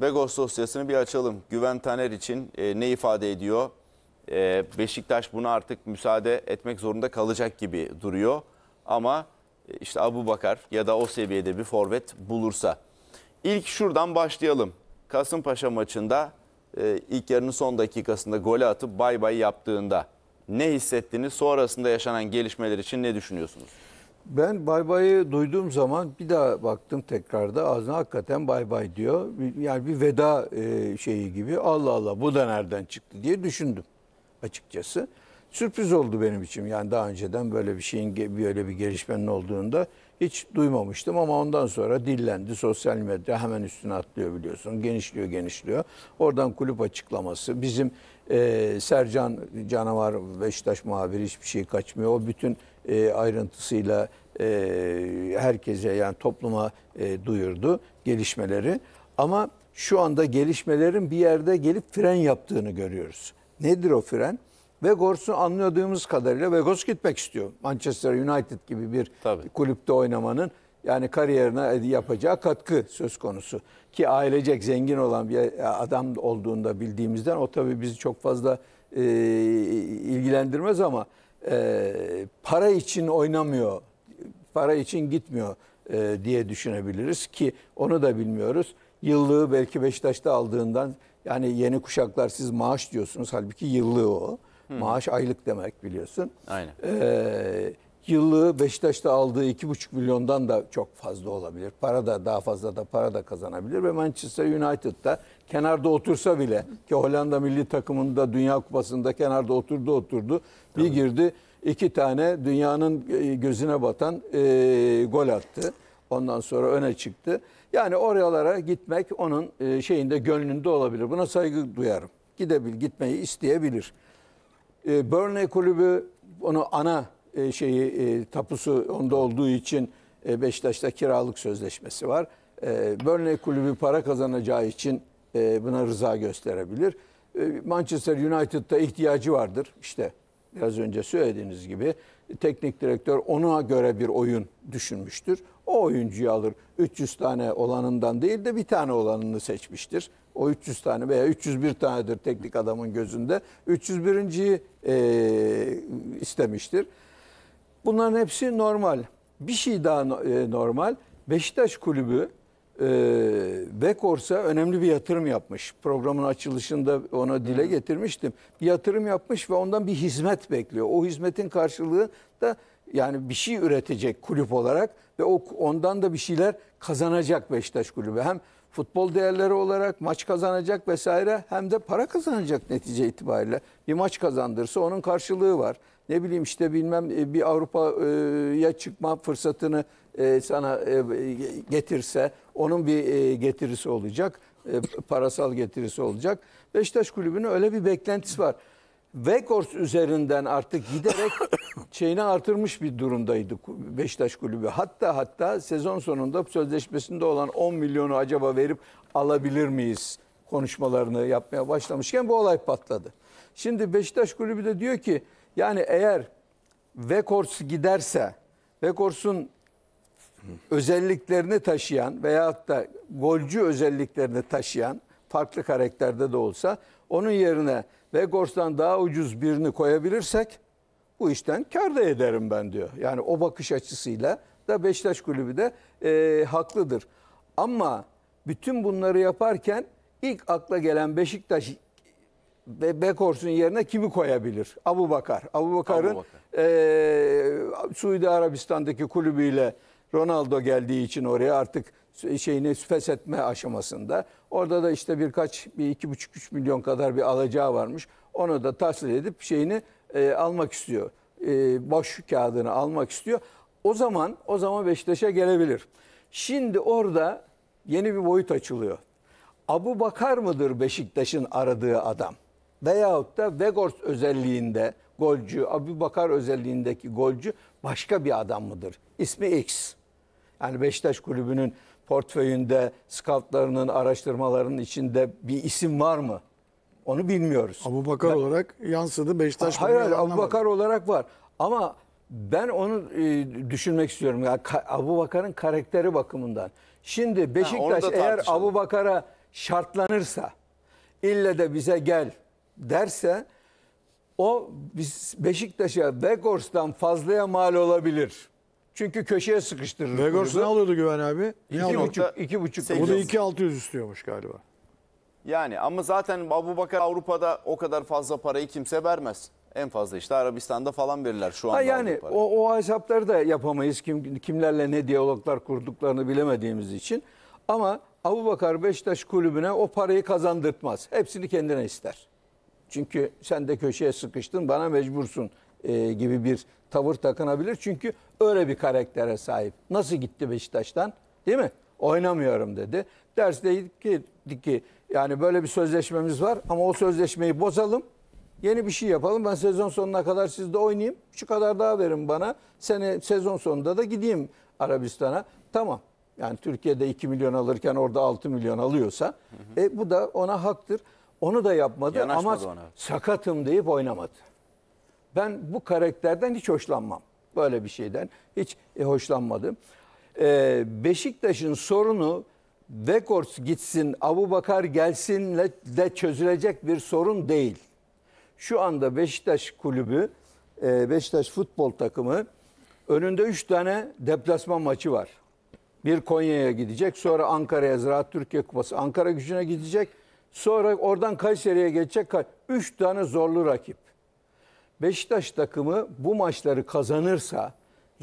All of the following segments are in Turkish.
Vegos dosyasını bir açalım. Güven Taner için e, ne ifade ediyor? E, Beşiktaş buna artık müsaade etmek zorunda kalacak gibi duruyor. Ama e, işte Abu Bakar ya da o seviyede bir forvet bulursa. İlk şuradan başlayalım. Kasımpaşa maçında e, ilk yarının son dakikasında golü atıp bay bay yaptığında ne hissettiniz? Sonrasında yaşanan gelişmeler için ne düşünüyorsunuz? Ben bay bayı duyduğum zaman bir daha baktım tekrarda ağzına hakikaten bay bay diyor. Yani bir veda e, şeyi gibi Allah Allah bu da nereden çıktı diye düşündüm açıkçası. Sürpriz oldu benim için yani daha önceden böyle bir şeyin böyle bir gelişmenin olduğunda hiç duymamıştım ama ondan sonra dillendi. Sosyal medya hemen üstüne atlıyor biliyorsun. Genişliyor genişliyor. Oradan kulüp açıklaması. Bizim e, Sercan Canavar Beşiktaş muhabiri hiçbir şey kaçmıyor. O bütün e, ayrıntısıyla e, herkese yani topluma e, duyurdu gelişmeleri. Ama şu anda gelişmelerin bir yerde gelip fren yaptığını görüyoruz. Nedir o fren? Vegors'u anladığımız kadarıyla Vegors gitmek istiyor. Manchester United gibi bir Tabii. kulüpte oynamanın yani kariyerine yapacağı katkı söz konusu. Ki ailecek zengin olan bir adam olduğunda bildiğimizden o tabii bizi çok fazla e, ilgilendirmez ama e, para için oynamıyor, para için gitmiyor e, diye düşünebiliriz ki onu da bilmiyoruz. Yıllığı belki Beşiktaş'ta aldığından yani yeni kuşaklar siz maaş diyorsunuz halbuki yıllığı o. Maaş aylık demek biliyorsun. Aynen. Ee, yıllığı Beşiktaş'ta aldığı 2,5 milyondan da çok fazla olabilir. Para da daha fazla da para da kazanabilir ve Manchester United'da kenarda otursa bile ki Hollanda milli takımında Dünya Kupası'nda kenarda oturdu oturdu. Bir girdi iki tane dünyanın e, gözüne batan e, gol attı. Ondan sonra öne çıktı. Yani oralara gitmek onun e, şeyinde gönlünde olabilir. Buna saygı duyarım. Gidebil, gitmeyi isteyebilir. E, Burnley kulübü onu ana e, şeyi e, tapusu onda olduğu için e, Beşiktaş'ta kiralık sözleşmesi var. E, Burnley kulübü para kazanacağı için e, buna rıza gösterebilir. E, Manchester United'da ihtiyacı vardır. İşte biraz önce söylediğiniz gibi teknik direktör ona göre bir oyun düşünmüştür. O oyuncuyu alır. 300 tane olanından değil de bir tane olanını seçmiştir. O 300 tane veya 301 tanedir teknik adamın gözünde. 301.yi e, istemiştir. Bunların hepsi normal. Bir şey daha e, normal. Beşiktaş kulübü e, Bekors'a önemli bir yatırım yapmış. Programın açılışında ona dile getirmiştim. Bir yatırım yapmış ve ondan bir hizmet bekliyor. O hizmetin karşılığı da yani bir şey üretecek kulüp olarak ve o ondan da bir şeyler kazanacak Beşiktaş kulübü. Hem futbol değerleri olarak maç kazanacak vesaire hem de para kazanacak netice itibariyle. Bir maç kazandırsa onun karşılığı var. Ne bileyim işte bilmem e, bir Avrupa'ya çıkma fırsatını e, sana e, getirse onun bir getirisi olacak. Parasal getirisi olacak. Beşiktaş kulübünün öyle bir beklentisi var. Vekors üzerinden artık giderek şeyini artırmış bir durumdaydı Beşiktaş kulübü. Hatta hatta sezon sonunda sözleşmesinde olan 10 milyonu acaba verip alabilir miyiz konuşmalarını yapmaya başlamışken bu olay patladı. Şimdi Beşiktaş kulübü de diyor ki yani eğer Vekors giderse Vekors'un özelliklerini taşıyan veyahut da golcü özelliklerini taşıyan farklı karakterde de olsa onun yerine Vegors'tan daha ucuz birini koyabilirsek bu işten kar da ederim ben diyor. Yani o bakış açısıyla da Beşiktaş kulübü de e, haklıdır. Ama bütün bunları yaparken ilk akla gelen Beşiktaş ve Bekors'un yerine kimi koyabilir? Abu Bakar. Abu Bakar'ın Bakar. e, Suudi Arabistan'daki kulübüyle Ronaldo geldiği için oraya artık şeyini feshetme aşamasında. Orada da işte birkaç bir iki buçuk üç milyon kadar bir alacağı varmış. Onu da tahsil edip şeyini e, almak istiyor. E, boş kağıdını almak istiyor. O zaman o zaman Beşiktaş'a gelebilir. Şimdi orada yeni bir boyut açılıyor. Abu Bakar mıdır Beşiktaş'ın aradığı adam? Veyahut da Vegors özelliğinde golcü, Abu Bakar özelliğindeki golcü başka bir adam mıdır? İsmi X. Yani Beşiktaş kulübünün portföyünde, scoutlarının, araştırmalarının içinde bir isim var mı? Onu bilmiyoruz. Abu Bakar olarak yansıdı Beşiktaş. Hayır, hayır Abu. Bakar olarak var. Ama ben onu e, düşünmek istiyorum. Yani Ka- Abu Bakar'ın karakteri bakımından. Şimdi Beşiktaş da eğer. Abu Bakar'a şartlanırsa ille de bize gel derse o biz Beşiktaş'a Vegors'tan fazlaya mal olabilir. Çünkü köşeye sıkıştırır. Vegors ne kulübü. alıyordu Güven abi? Ne İki alıyordu? buçuk, iki buçuk. Bu da Sekiz. 2600 istiyormuş galiba. Yani ama zaten Abu Bakar Avrupa'da o kadar fazla parayı kimse vermez. En fazla işte Arabistan'da falan verirler şu anda. Ha yani parayı. o, o hesapları da yapamayız. Kim, kimlerle ne diyaloglar kurduklarını bilemediğimiz için. Ama Abubakar Beşiktaş kulübüne o parayı kazandırtmaz. Hepsini kendine ister. Çünkü sen de köşeye sıkıştın bana mecbursun e, gibi bir tavır takınabilir. Çünkü öyle bir karaktere sahip. Nasıl gitti Beşiktaş'tan değil mi? Oynamıyorum dedi. Ders dedik ki, yani böyle bir sözleşmemiz var ama o sözleşmeyi bozalım. Yeni bir şey yapalım. Ben sezon sonuna kadar sizde oynayayım. Şu kadar daha verin bana. Sene sezon sonunda da gideyim Arabistan'a. Tamam. Yani Türkiye'de 2 milyon alırken orada 6 milyon alıyorsa e, bu da ona haktır. Onu da yapmadı Yanaşmadı ama ona. sakatım deyip oynamadı. Ben bu karakterden hiç hoşlanmam. Böyle bir şeyden hiç e, hoşlanmadım. Ee, Beşiktaş'ın sorunu Vekors gitsin, Abu Bakar gelsinle de çözülecek bir sorun değil. Şu anda Beşiktaş kulübü, e, Beşiktaş futbol takımı önünde 3 tane deplasman maçı var. Bir Konya'ya gidecek, sonra Ankara'ya Ziraat Türkiye Kupası, Ankara gücüne gidecek. Sonra oradan Kayseri'ye geçecek. Üç tane zorlu rakip. Beşiktaş takımı bu maçları kazanırsa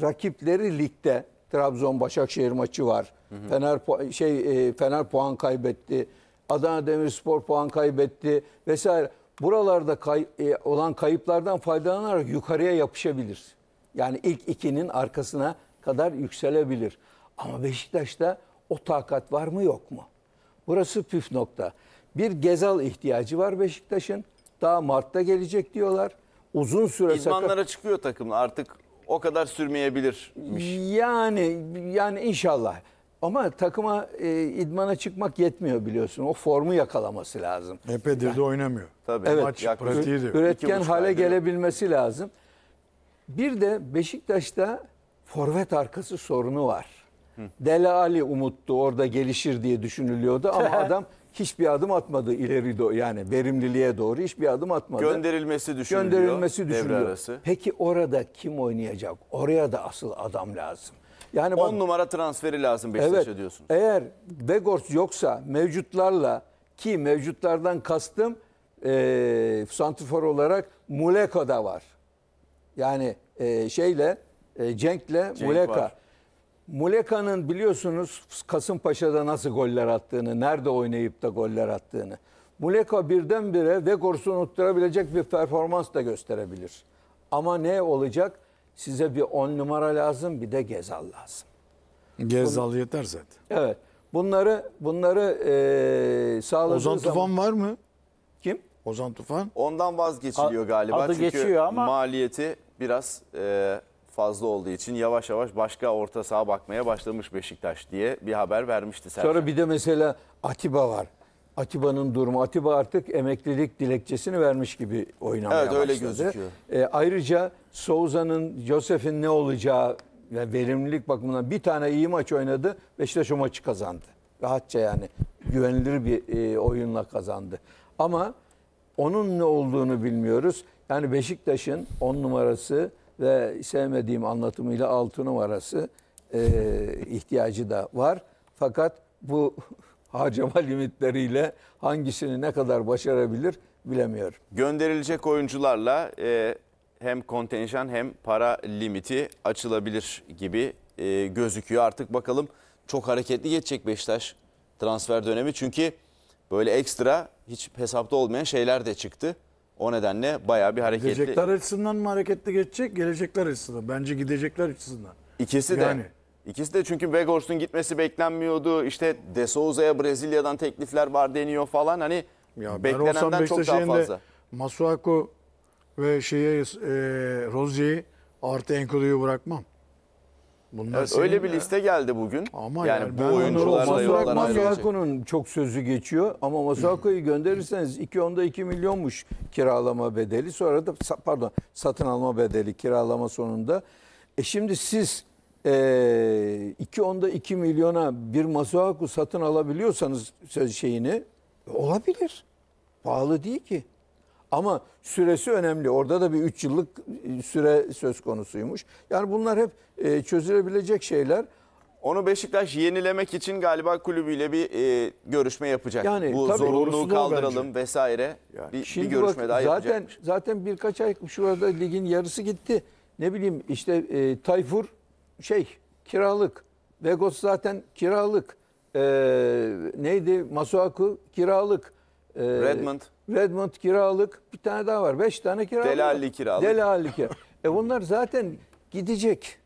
rakipleri ligde Trabzon Başakşehir maçı var. Fener pu- şey e, Fener puan kaybetti. Adana Demirspor puan kaybetti vesaire. Buralarda kay- e, olan kayıplardan faydalanarak yukarıya yapışabilir. Yani ilk ikinin arkasına kadar yükselebilir. Ama Beşiktaş'ta o takat var mı yok mu? Burası püf nokta. Bir Gezal ihtiyacı var Beşiktaş'ın. Daha Mart'ta gelecek diyorlar. Uzun süre sakat. İdmanlara çıkıyor takım artık o kadar sürmeyebilirmiş. Yani yani inşallah. Ama takıma e, idmana çıkmak yetmiyor biliyorsun. O formu yakalaması lazım. Epeydir de oynamıyor. Tabii. Evet. Maç pratiği de. Üretken hale gelebilmesi lazım. Bir de Beşiktaş'ta forvet arkası sorunu var. Dele Ali umuttu orada gelişir diye düşünülüyordu ama adam hiçbir adım atmadı ileri doğru yani verimliliğe doğru hiçbir adım atmadı. Gönderilmesi düşünülüyor. Gönderilmesi düşünülüyor. Peki orada kim oynayacak? Oraya da asıl adam lazım. Yani bak, 10 numara transferi lazım Beşiktaş'a diyorsun. eğer Begors yoksa mevcutlarla ki mevcutlardan kastım e, santrifor olarak Muleka da var. Yani e, şeyle e, Cenk'le Cenk Muleka. var. Muleka'nın biliyorsunuz Kasımpaşa'da nasıl goller attığını, nerede oynayıp da goller attığını. Muleka birdenbire Vegors'u unutturabilecek bir performans da gösterebilir. Ama ne olacak? Size bir 10 numara lazım, bir de Gezal lazım. Gezzal yeter zaten. Evet. Bunları bunları e, sağladığı Ozan zaman Tufan var mı? kim? Ozan Tufan. Ondan vazgeçiliyor galiba. adı Çünkü geçiyor ama- maliyeti biraz e, fazla olduğu için yavaş yavaş başka orta saha bakmaya başlamış Beşiktaş diye bir haber vermişti Sercan. Sonra bir de mesela Atiba var. Atiba'nın durumu. Atiba artık emeklilik dilekçesini vermiş gibi oynamaya Evet, öyle başladı. gözüküyor. E, ayrıca Souza'nın, Josef'in ne olacağı ve verimlilik bakımından bir tane iyi maç oynadı. Beşiktaş o maçı kazandı. Rahatça yani güvenilir bir e, oyunla kazandı. Ama onun ne olduğunu bilmiyoruz. Yani Beşiktaş'ın 10 numarası ve sevmediğim anlatımıyla 6 numarası e, ihtiyacı da var. Fakat bu harcama limitleriyle hangisini ne kadar başarabilir bilemiyorum. Gönderilecek oyuncularla e, hem kontenjan hem para limiti açılabilir gibi e, gözüküyor. Artık bakalım çok hareketli geçecek Beşiktaş transfer dönemi. Çünkü böyle ekstra hiç hesapta olmayan şeyler de çıktı. O nedenle bayağı bir hareketli. Gidecekler açısından mı hareketli geçecek? Gelecekler açısından. Bence gidecekler açısından. İkisi de. Yani. İkisi de çünkü Vegors'un gitmesi beklenmiyordu. İşte De Souza'ya Brezilya'dan teklifler var deniyor falan. Hani Ya beklenenden çok daha fazla. de Masuaku ve şeye e, Rozier'i artı Enkudu'yu bırakmam. Bunlar Evet, öyle bir liste geldi bugün. Ama yani, yani bu ben onu oyuncular da olmaz yoldan bırakmam ya. ayrılacak. Masuaku'nun çok sözü geçiyor ama Masuaku'yu gönderirseniz 2 onda 2 milyonmuş kiralama bedeli. Sonra da pardon satın alma bedeli kiralama sonunda. E şimdi siz e, 2 onda 2 milyona bir Masuaku satın alabiliyorsanız söz şeyini olabilir. Pahalı değil ki. Ama süresi önemli. Orada da bir 3 yıllık e, süre söz konusuymuş. Yani bunlar hep e, çözülebilecek şeyler. Onu Beşiktaş yenilemek için galiba kulübüyle bir e, görüşme yapacak. Yani Bu tabii, zorunluluğu kaldıralım vesaire. bir, bir Şimdi görüşme bak, daha zaten yapacakmış. zaten birkaç ay şurada ligin yarısı gitti. Ne bileyim işte e, Tayfur şey kiralık. Vegos zaten kiralık. E, neydi? Masuaku kiralık. E, Redmond. Redmond kiralık. Bir tane daha var. Beş tane kiralık. Dele Alli kiralık. Dele Alli kiralık. e bunlar zaten gidecek.